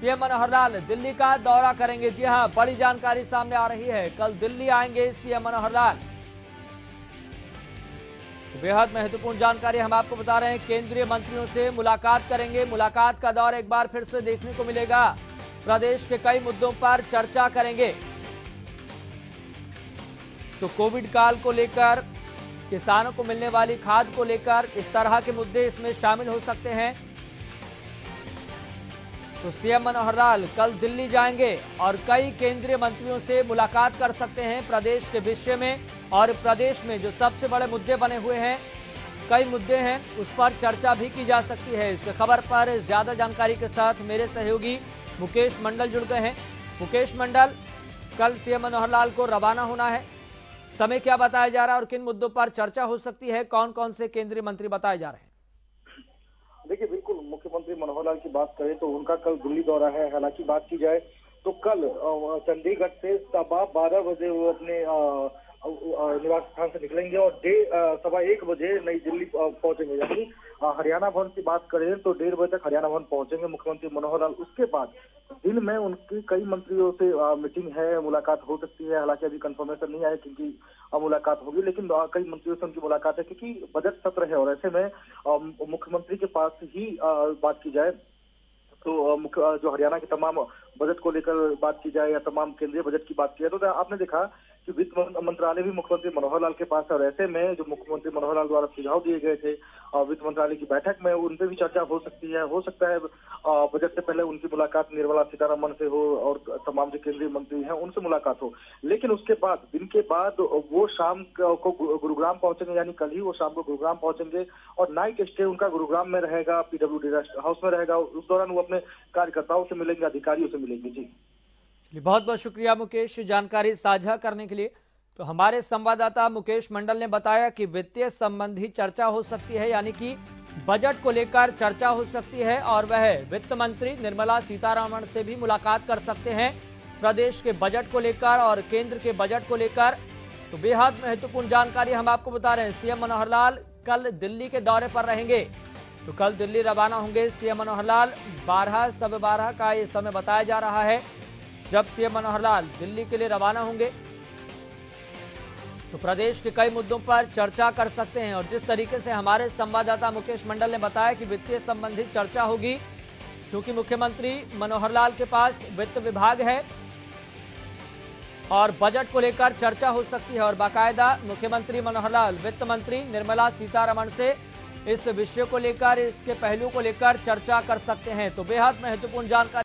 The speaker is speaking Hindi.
सीएम मनोहर लाल दिल्ली का दौरा करेंगे। जी हाँ, बड़ी जानकारी सामने आ रही है। कल दिल्ली आएँगे सीएम मनोहर लाल। तो बेहद महत्वपूर्ण जानकारी हम आपको बता रहे हैं। केंद्रीय मंत्रियों से मुलाकात करेंगे। मुलाकात का दौर एक बार फिर से देखने को मिलेगा। प्रदेश के कई मुद्दों पर चर्चा करेंगे। तो कोविड काल को लेकर, किसानों को मिलने वाली खाद को लेकर, इस तरह के मुद्दे इसमें शामिल हो सकते हैं। तो सीएम मनोहर लाल कल दिल्ली जाएँगे और कई केंद्रीय मंत्रियों से मुलाकात कर सकते हैं प्रदेश के विषय में। और प्रदेश में जो सबसे बड़े मुद्दे बने हुए हैं, कई मुद्दे हैं, उस पर चर्चा भी की जा सकती है। इस खबर पर ज़्यादा जानकारी के साथ मेरे सहयोगी मुकेश मंडल जुड़ गए हैं। मुकेश मंडल, कल सीएम मनोहर लाल को रवाना होना है। समय क्या बताया जा रहा है और किन मुद्दों पर चर्चा हो सकती है? कौन कौन से केंद्रीय मंत्री बताए जा रहे हैं? मुख्यमंत्री मनोहर लाल की बात करें तो उनका कल दिल्ली दौरा है। हालाँकि बात की जाए तो कल चंडीगढ़ से सवा बारह बजे वो अपने निवास स्थान से निकलेंगे और डे सवा एक बजे नई दिल्ली पहुँचेंगे। यानी हरियाणा भवन की बात करें तो डेढ़ बजे तक हरियाणा भवन पहुँचेंगे मुख्यमंत्री मनोहर लाल। उसके बाद दिन में उनकी कई मंत्रियों से मीटिंग है, मुलाकात हो सकती है। हालाँकि अभी कंफर्मेशन नहीं आया क्योंकि मुलाकात होगी, लेकिन कई मंत्रियों से उनकी मुलाकात है क्योंकि बजट सत्र है और ऐसे में मुख्यमंत्री के पास ही बात की जाए तो मुख्य जो हरियाणा के तमाम बजट को लेकर बात की जाए या तमाम केंद्रीय बजट की बात की जाए तो आपने देखा वित्त मंत्रालय भी मुख्यमंत्री मनोहर लाल के पास है और ऐसे में जो मुख्यमंत्री मनोहर लाल द्वारा सुझाव दिए गए थे अ, वित्त मंत्रालय की बैठक में उन पे भी चर्चा हो सकती है। हो सकता है बजट से पहले उनकी मुलाकात निर्मला सीतारामन से हो और तमाम जो केंद्रीय मंत्री हैं उनसे मुलाकात हो। लेकिन उसके बाद दिन के बाद वो शाम को गुरुग्राम पहुँचेंगे यानी कल ही वो शाम को गुरुग्राम पहुँचेंगे और नाइट स्टे उनका गुरुग्राम में रहेगा पीडब्ल्यू रेस्ट हाउस में रहेगा। उस दौरान वो अपने कार्यकर्ताओं से मिलेंगे अधिकारियों से मिलेंगे। जी। चलिए बहुत बहुत शुक्रिया मुकेश जानकारी साझा करने के लिए। तो हमारे संवाददाता मुकेश मंडल ने बताया कि वित्तीय संबंधी चर्चा हो सकती है, यानी कि बजट को लेकर चर्चा हो सकती है और वह वित्त मंत्री निर्मला सीतारमण से भी मुलाकात कर सकते हैं। प्रदेश के बजट को लेकर और केंद्र के बजट को लेकर। तो बेहद महत्वपूर्ण जानकारी हम आपको बता रहे हैं। सीएम मनोहर लाल कल दिल्ली के दौरे पर रहेंगे। तो कल दिल्ली रवाना होंगे सीएम मनोहर लाल। बारह सब बारह का ये समय बताया जा रहा है। जब सीएम मनोहर लाल दिल्ली के लिए रवाना होंगे तो प्रदेश के कई मुद्दों पर चर्चा कर सकते हैं। और जिस तरीके से हमारे संवाददाता मुकेश मंडल ने बताया कि वित्तीय संबंधित चर्चा होगी क्योंकि मुख्यमंत्री मनोहर लाल के पास वित्त विभाग है, और बजट को लेकर चर्चा हो सकती है। और बाकायदा मुख्यमंत्री मनोहर लाल वित्त मंत्री निर्मला सीतारमण से इस विषय को लेकर, इसके पहलू को लेकर चर्चा कर सकते हैं। तो बेहद महत्वपूर्ण जानकारी